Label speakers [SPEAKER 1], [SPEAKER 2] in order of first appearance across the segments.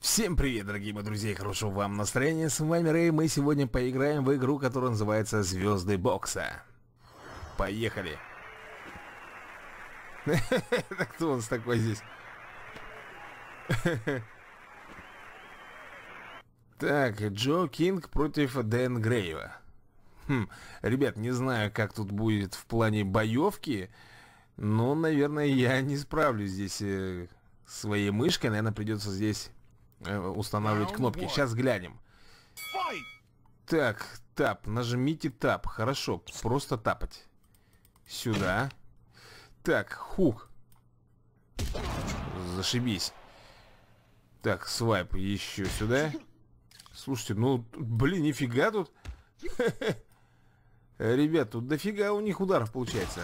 [SPEAKER 1] Всем привет, дорогие мои друзья, хорошего вам настроения. С вами Рэй, мы сегодня поиграем в игру, которая называется Звезды Бокса. Поехали. Кто у нас такой здесь? Так, Джо Кинг против Дэн Грейва. Хм, ребят, не знаю, как тут будет в плане боевки, но, наверное, я не справлюсь здесь э, своей мышкой. Наверное, придется здесь э, устанавливать кнопки. Сейчас глянем. Так, тап, нажмите тап. Хорошо, просто тапать. Сюда. Так, хук. Зашибись. Так, свайп еще сюда. Слушайте, ну, блин, нифига тут. Ребят, тут дофига у них ударов получается.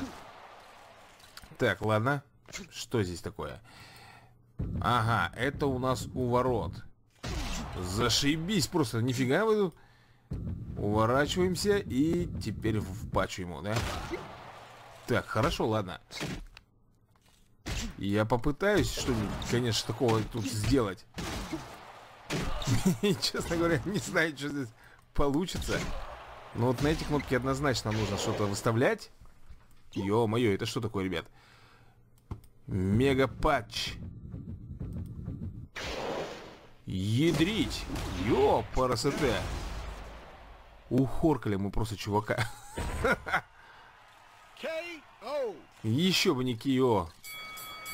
[SPEAKER 1] Так, ладно. Что здесь такое? Ага, это у нас у ворот. Зашибись просто, нифига вы тут. Уворачиваемся и теперь в пачу ему, да? Так, хорошо, ладно. Я попытаюсь что-нибудь, конечно, такого тут сделать. Честно говоря, не знаю, что здесь получится. Но вот на эти кнопки однозначно нужно что-то выставлять. Ё-моё, это что такое, ребят? Мега патч. Ядрить. Ё, парасете. Ухоркали мы просто чувака. Еще бы не Кио.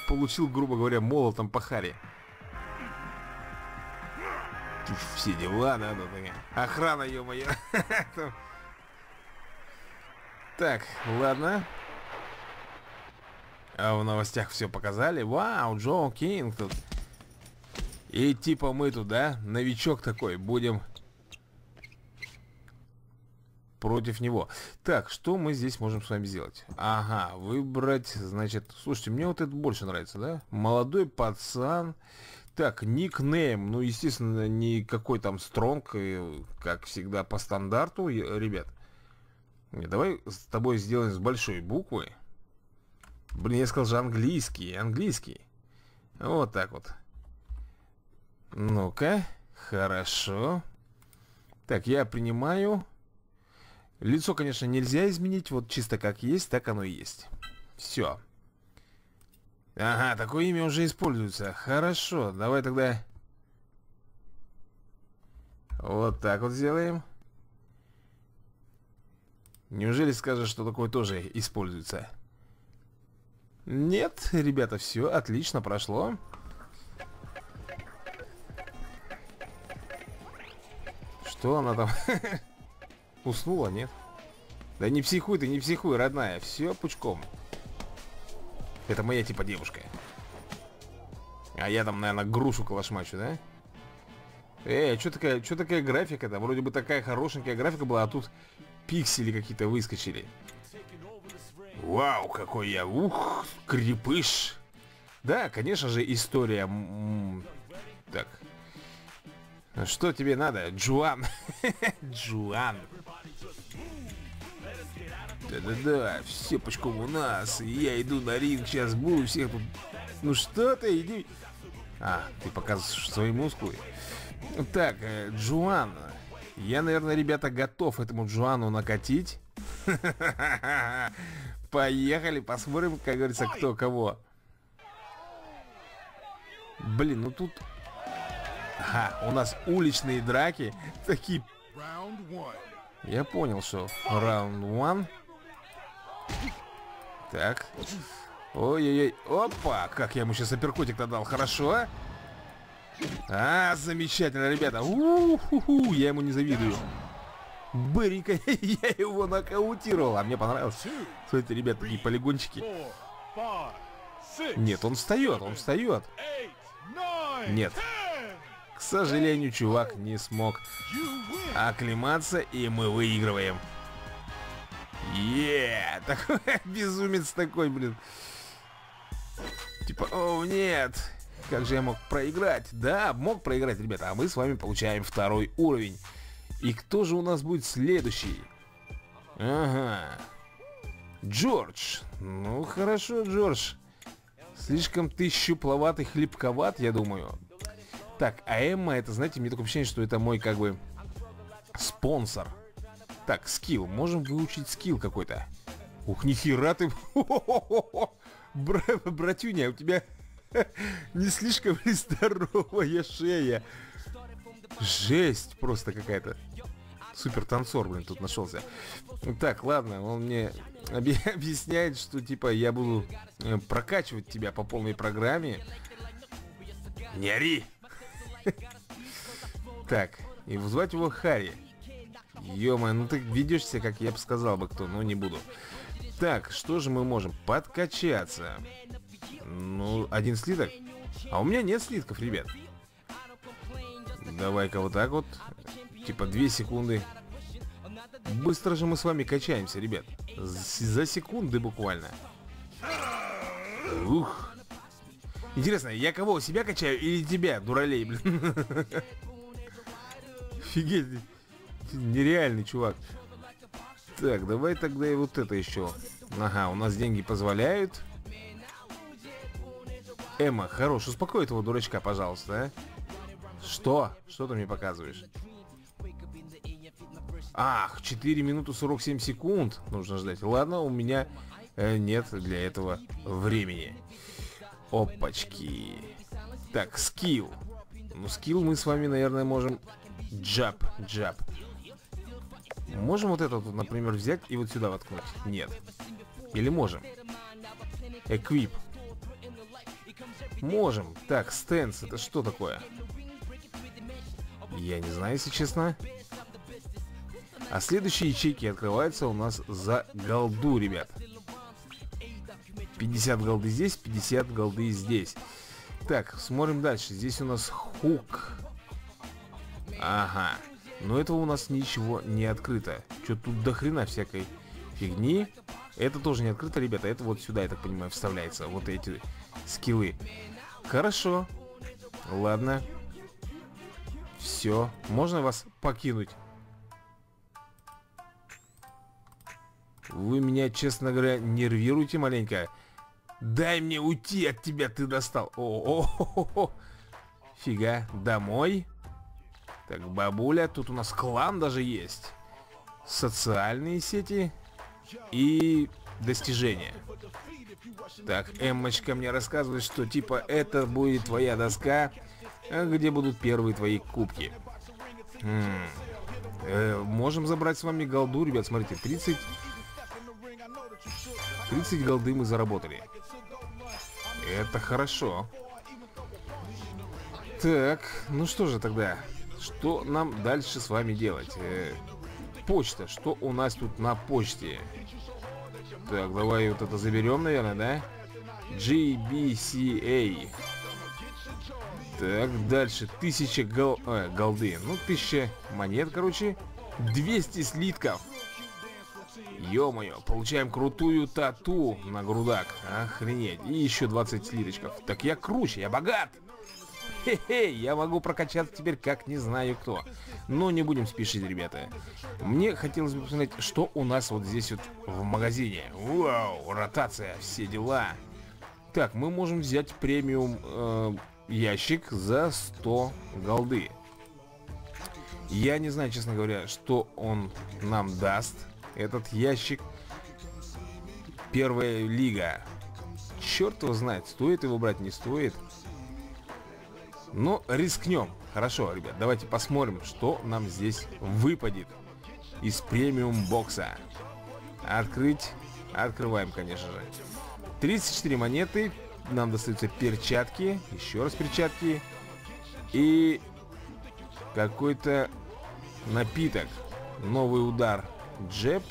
[SPEAKER 1] Получил, грубо говоря, молотом по харе. Все дела, да, да, да. Охрана, ё-моё. Так, ладно. А в новостях все показали. Вау, Джо Кинг тут. И типа мы тут, да, новичок такой, будем против него. Так, что мы здесь можем с вами сделать? Ага, выбрать, значит, слушайте, мне вот это больше нравится, да? Молодой пацан. Так, никнейм, ну, естественно, не какой там стронг, как всегда по стандарту, ребят. Давай с тобой сделаем с большой буквы. Блин, я сказал же английский, английский. Вот так вот. Ну-ка, хорошо. Так, я принимаю. Лицо, конечно, нельзя изменить, вот чисто как есть, так оно и есть. Все. Ага, такое имя уже используется. Хорошо, давай тогда... Вот так вот сделаем. Неужели скажешь, что такое тоже используется? Нет, ребята, все отлично прошло. Что она там? Уснула, нет? Да не психуй ты, не психуй, родная. Все пучком. Это моя типа девушка. А я там, наверное, грушу калашмачу, да? Эй, что такая, что такая графика-то? Вроде бы такая хорошенькая графика была, а тут пиксели какие-то выскочили. Вау, какой я, ух, крепыш. Да, конечно же, история... Так. Что тебе надо, Джуан? Джуан. Да-да-да, все пучком у нас. Я иду на ринг, сейчас буду всех. Ну что ты, иди... А, ты показываешь свои мускулы. Так, э, Джуан. Я, наверное, ребята, готов этому Джуану накатить. Поехали, посмотрим, как говорится, кто кого. Блин, ну тут... Ага, у нас уличные драки. Такие... Я понял, что раунд one. Так. Ой-ой-ой. Опа! Как я ему сейчас апперкотик-то дал. Хорошо. А, замечательно, ребята. У-ху-ху, я ему не завидую. Быренько я его нокаутировал. А мне понравилось. Смотрите, ребят, такие полигончики. Нет, он встает, он встает. Нет. К сожалению, чувак не смог оклематься, и мы выигрываем. Еее, такой безумец такой, блин. Типа, о, нет. Как же я мог проиграть? Да, мог проиграть, ребята. А мы с вами получаем второй уровень. И кто же у нас будет следующий? Ага. Джордж. Ну, хорошо, Джордж. Слишком ты щупловатый, хлебковат, я думаю. Так, а Эмма, это, знаете, мне такое ощущение, что это мой, как бы, спонсор. Так, скилл. Можем выучить скилл какой-то. Ух, нихера ты... Бра братюня, у тебя не слишком ли здоровая шея? Жесть просто какая-то. Супер танцор, блин, тут нашелся. Так, ладно, он мне объясняет, что типа я буду э, прокачивать тебя по полной программе. Не ори! Так, и вызвать его Харри. ё ну ты ведешься, как я бы сказал бы кто, но не буду. Так, что же мы можем? Подкачаться. Ну, один слиток. А у меня нет слитков, ребят. Давай-ка вот так вот. Типа две секунды. Быстро же мы с вами качаемся, ребят. За секунды буквально. Ух. Интересно, я кого, себя качаю или тебя, дуралей, блин? Офигеть. Нереальный чувак. Так, давай тогда и вот это еще. Ага, у нас деньги позволяют. Эмма, хорош, успокой этого дурачка, пожалуйста, а. Что? Что ты мне показываешь? Ах, 4 минуты 47 секунд нужно ждать. Ладно, у меня э, нет для этого времени. Опачки. Так, скилл. Ну, скилл мы с вами, наверное, можем... Джаб, джаб. Можем вот этот, например, взять и вот сюда воткнуть? Нет. Или можем? Эквип. Можем. Так, стенс, это что такое? Я не знаю, если честно. А следующие ячейки открываются у нас за голду, ребят. 50 голды здесь, 50 голды здесь. Так, смотрим дальше. Здесь у нас хук. Ага. Но этого у нас ничего не открыто. Что тут до хрена всякой фигни. Это тоже не открыто, ребята. Это вот сюда, я так понимаю, вставляется. Вот эти скиллы. Хорошо. Ладно. Все. Можно вас покинуть? Вы меня, честно говоря, нервируете маленько. Дай мне уйти от тебя, ты достал. О, -о, -о, -о. Фига, домой. Так, бабуля, тут у нас клан даже есть. Социальные сети и достижения. Так, Эммочка мне рассказывает, что типа это будет твоя доска, где будут первые твои кубки. М э, можем забрать с вами голду, ребят, смотрите, 30... 30 голды мы заработали. Это хорошо. Так, ну что же тогда? Что нам дальше с вами делать? Э, почта. Что у нас тут на почте? Так, давай вот это заберем, наверное, да? GBCA. Так, дальше. Тысяча гол... э, голды. Ну, тысяча монет, короче. 200 слитков. Ё-моё, получаем крутую тату на грудак. Охренеть. И еще 20 слиточков. Так я круче, я богат. Хе-хе, я могу прокачаться теперь как не знаю кто. Но не будем спешить, ребята. Мне хотелось бы посмотреть, что у нас вот здесь вот в магазине. Вау, ротация, все дела. Так, мы можем взять премиум э, ящик за 100 голды. Я не знаю, честно говоря, что он нам даст, этот ящик. Первая лига. Черт его знает, стоит его брать, не стоит. Но рискнем. Хорошо, ребят, давайте посмотрим, что нам здесь выпадет из премиум бокса. Открыть. Открываем, конечно же. 34 монеты. Нам достаются перчатки. Еще раз перчатки. И какой-то напиток. Новый удар. Джеб.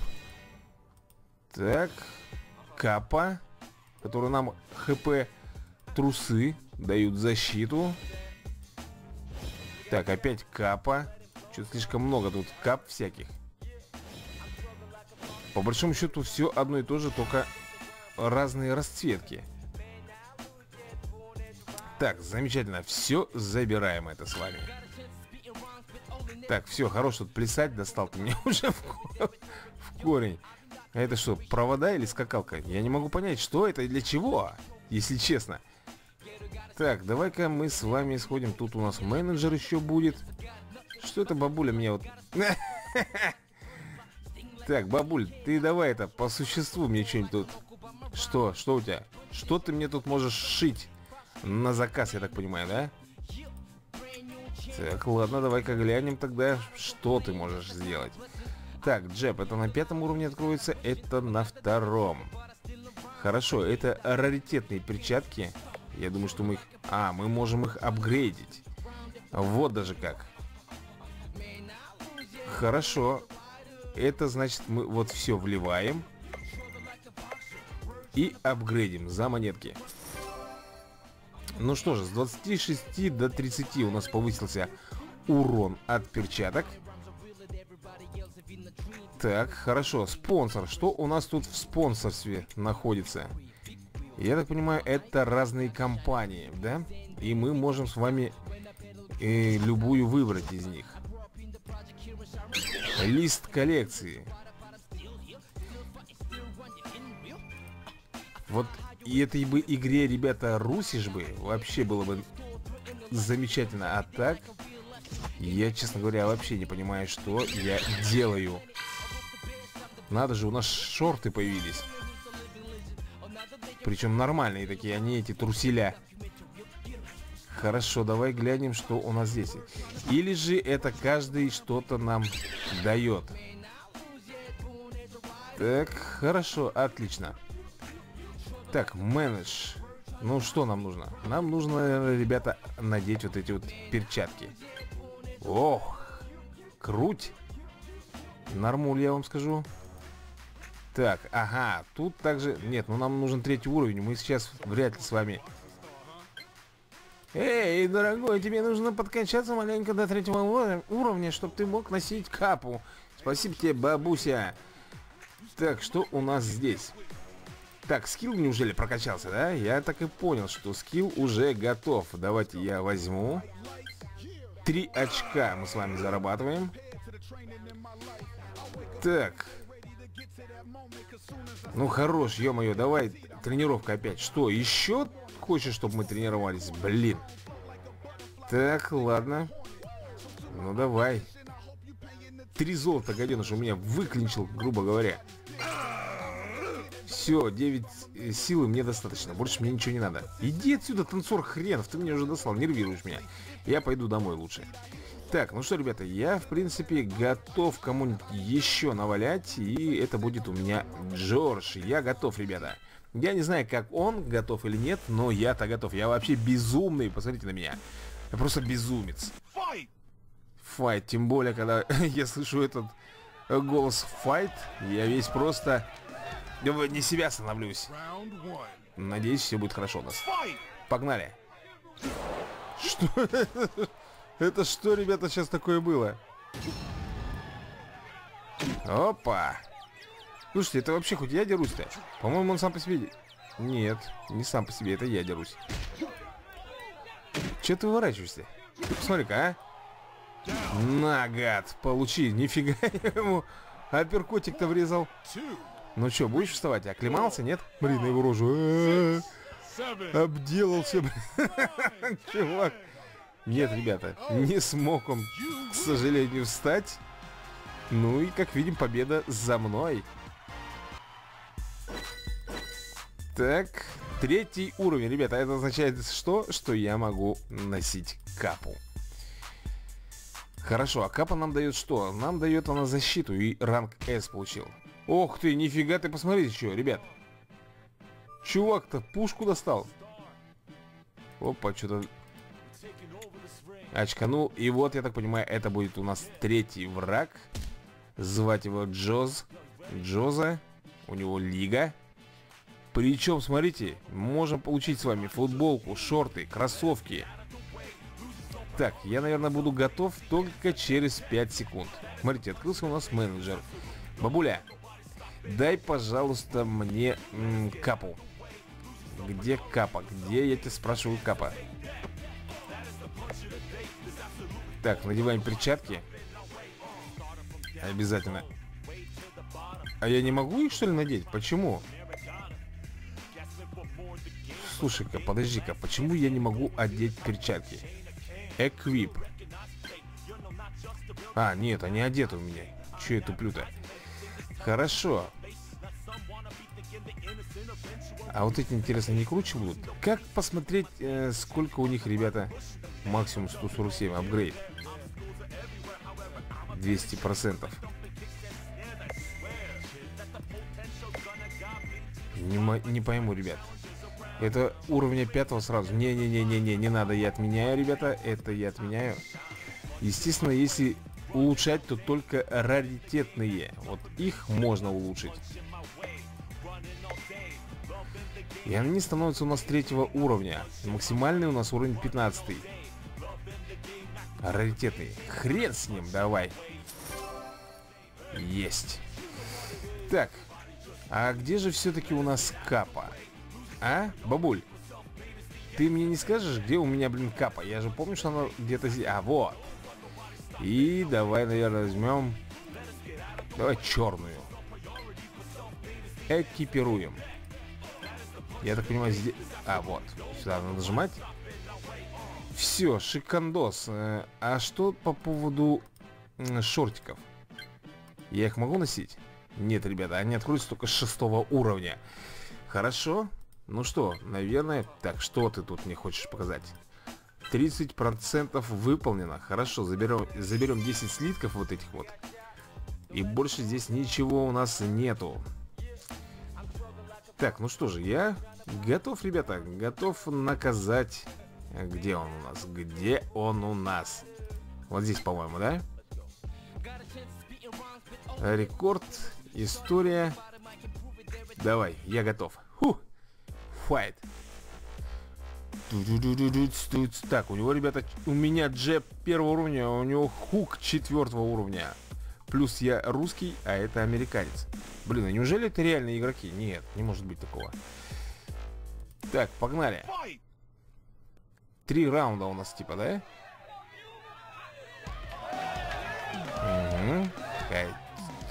[SPEAKER 1] Так. Капа. Который нам хп трусы дают защиту. Так, опять капа. Что-то слишком много тут кап всяких. По большому счету все одно и то же, только разные расцветки. Так, замечательно. Все забираем это с вами. Так, все, хорош тут плясать. Достал ты меня уже в, в корень. А это что, провода или скакалка? Я не могу понять, что это и для чего, если честно. Так, давай-ка мы с вами сходим. Тут у нас менеджер еще будет. Что это бабуля мне вот... Так, бабуль, ты давай это, по существу мне что-нибудь тут. Что? Что у тебя? Что ты мне тут можешь шить? На заказ, я так понимаю, да? Так, ладно, давай-ка глянем тогда, что ты можешь сделать. Так, джеб, это на пятом уровне откроется, это на втором. Хорошо, это раритетные перчатки. Я думаю, что мы их... А, мы можем их апгрейдить. Вот даже как. Хорошо. Это значит, мы вот все вливаем. И апгрейдим за монетки. Ну что же, с 26 до 30 у нас повысился урон от перчаток. Так, хорошо. Спонсор. Что у нас тут в спонсорстве находится? Я так понимаю, это разные компании, да? И мы можем с вами э, любую выбрать из них. Лист коллекции. Вот и этой бы игре, ребята, русишь бы, вообще было бы замечательно. А так, я, честно говоря, вообще не понимаю, что я делаю. Надо же, у нас шорты появились. Причем нормальные такие, они эти труселя. Хорошо, давай глянем, что у нас здесь. Или же это каждый что-то нам дает. Так, хорошо, отлично. Так, менедж. Ну, что нам нужно? Нам нужно, ребята, надеть вот эти вот перчатки. Ох, круть. Нормуль, я вам скажу. Так, ага, тут также... Нет, ну нам нужен третий уровень. Мы сейчас вряд ли с вами Эй, дорогой, тебе нужно подкачаться маленько до третьего уровня, чтобы ты мог носить капу. Спасибо тебе, бабуся. Так, что у нас здесь? Так, скилл неужели прокачался, да? Я так и понял, что скилл уже готов. Давайте я возьму. Три очка мы с вами зарабатываем. Так. Ну, хорош, ё-моё, давай тренировка опять. Что, еще хочешь, чтобы мы тренировались? Блин. Так, ладно. Ну, давай. Три золота, гаденыш, у меня выклинчил, грубо говоря. Все, 9 э, силы мне достаточно. Больше мне ничего не надо. Иди отсюда, танцор хренов. Ты меня уже достал, нервируешь меня. Я пойду домой лучше. Так, ну что, ребята, я, в принципе, готов кому-нибудь еще навалять. И это будет у меня Джордж. Я готов, ребята. Я не знаю, как он готов или нет, но я-то готов. Я вообще безумный, посмотрите на меня. Я просто безумец. Файт, тем более, когда я слышу этот голос файт, я весь просто не себя становлюсь. Надеюсь, все будет хорошо у нас. Погнали. Что это? Это что, ребята, сейчас такое было? Опа. Слушайте, это вообще хоть я дерусь-то? По-моему, он сам по себе... Нет, не сам по себе, это я дерусь. Че ты выворачиваешься? Посмотри-ка, а? На, гад, получи. Нифига ему апперкотик-то врезал. Ну что, будешь вставать? Оклемался, нет? Блин, на его рожу. Обделался, Чувак. Нет, ребята, не смог он, к сожалению, встать. Ну и, как видим, победа за мной. Так, третий уровень, ребята, это означает что? Что я могу носить капу. Хорошо, а капа нам дает что? Нам дает она защиту и ранг S получил. Ох ты, нифига ты, посмотрите, что, ребят. Чувак-то пушку достал. Опа, что-то... Очканул. И вот, я так понимаю, это будет у нас третий враг. Звать его Джоз. Джоза. У него лига. Причем, смотрите, можем получить с вами футболку, шорты, кроссовки. Так, я, наверное, буду готов только через 5 секунд. Смотрите, открылся у нас менеджер. Бабуля, дай, пожалуйста, мне м, капу. Где капа? Где, я тебя спрашиваю, капа? Так, надеваем перчатки. Обязательно. А я не могу их, что ли, надеть? Почему? слушай-ка, подожди-ка, почему я не могу одеть перчатки? Эквип. А, нет, они одеты у меня. Че я туплю-то? Хорошо. А вот эти, интересно, не круче будут? Как посмотреть, э, сколько у них, ребята, максимум 147 апгрейд? 200%. Не, не пойму, ребят. Это уровня пятого сразу. Не-не-не-не-не, не надо, я отменяю, ребята. Это я отменяю. Естественно, если улучшать, то только раритетные. Вот их можно улучшить. И они становятся у нас третьего уровня. Максимальный у нас уровень 15. Раритетный. Хрен с ним, давай. Есть. Так. А где же все-таки у нас капа? А, бабуль? Ты мне не скажешь, где у меня, блин, капа? Я же помню, что она где-то здесь. А, вот. И давай, наверное, возьмем... Давай черную. Экипируем. Я так понимаю, здесь... А, вот. Сюда надо нажимать. Все, шикандос. Э, а что по поводу шортиков? Я их могу носить? Нет, ребята, они откроются только шестого уровня. Хорошо. Ну что, наверное... Так, что ты тут мне хочешь показать? 30% выполнено. Хорошо, заберем, заберем 10 слитков вот этих вот. И больше здесь ничего у нас нету. Так, ну что же, я готов, ребята, готов наказать. Где он у нас? Где он у нас? Вот здесь, по-моему, да? Рекорд, история. Давай, я готов. Фу. Файт. Так, у него, ребята, у меня джеб первого уровня, а у него хук четвертого уровня. Плюс я русский, а это американец. Блин, а неужели это реальные игроки? Нет, не может быть такого. Так, погнали. Три раунда у нас типа, да? Угу.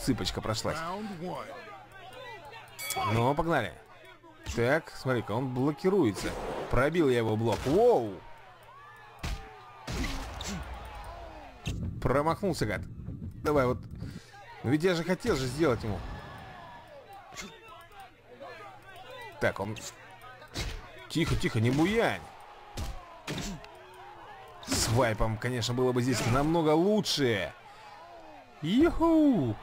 [SPEAKER 1] Цыпочка прошлась. Ну, погнали. Так, смотри-ка, он блокируется. Пробил я его блок. Воу! Промахнулся, гад. Давай, вот. Ну ведь я же хотел же сделать ему. Так, он... Тихо, тихо, не буянь. С вайпом, конечно, было бы здесь намного лучше. Юху!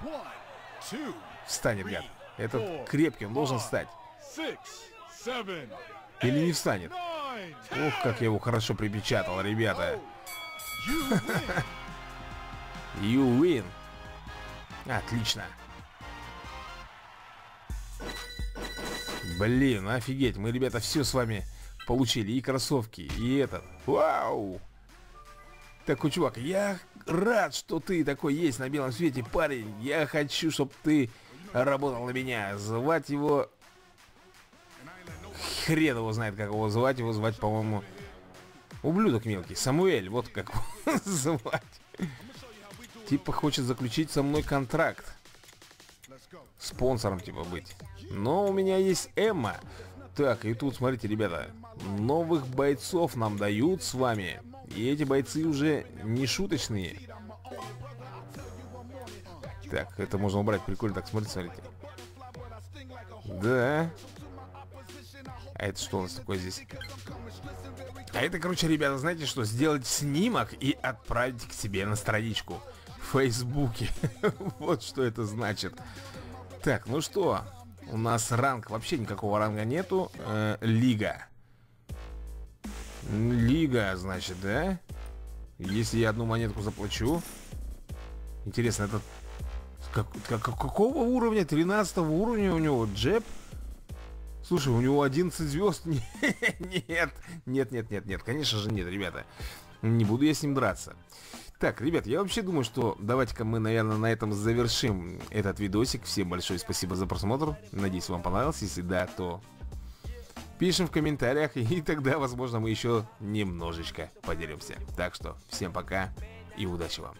[SPEAKER 1] Встанет, гад. Этот крепкий, он должен встать. Или не встанет. Ох, как я его хорошо припечатал, ребята. You win. Отлично. Блин, офигеть, мы, ребята, все с вами получили. И кроссовки, и этот. Вау! Такой, чувак, я рад, что ты такой есть на белом свете, парень. Я хочу, чтобы ты работал на меня. Звать его... Хрен его знает, как его звать. Его звать, по-моему... Ублюдок мелкий. Самуэль, вот как его звать. Типа хочет заключить со мной контракт. Спонсором типа быть. Но у меня есть Эмма. Так, и тут, смотрите, ребята, новых бойцов нам дают с вами. И эти бойцы уже не шуточные. Так, это можно убрать, прикольно. Так, смотрите, смотрите. Да. А это что у нас такое здесь? А это, короче, ребята, знаете что? Сделать снимок и отправить к себе на страничку в Фейсбуке. вот что это значит. Так, ну что? У нас ранг, вообще никакого ранга нету. Э, лига. Лига, значит, да? Если я одну монетку заплачу. Интересно, это как, как, какого уровня? 13 уровня у него джеб? Слушай, у него 11 звезд? Нет, нет, нет, нет, нет, конечно же нет, ребята. Не буду я с ним драться. Так, ребят, я вообще думаю, что давайте-ка мы, наверное, на этом завершим этот видосик. Всем большое спасибо за просмотр. Надеюсь, вам понравилось. Если да, то пишем в комментариях, и тогда, возможно, мы еще немножечко поделимся. Так что, всем пока и удачи вам.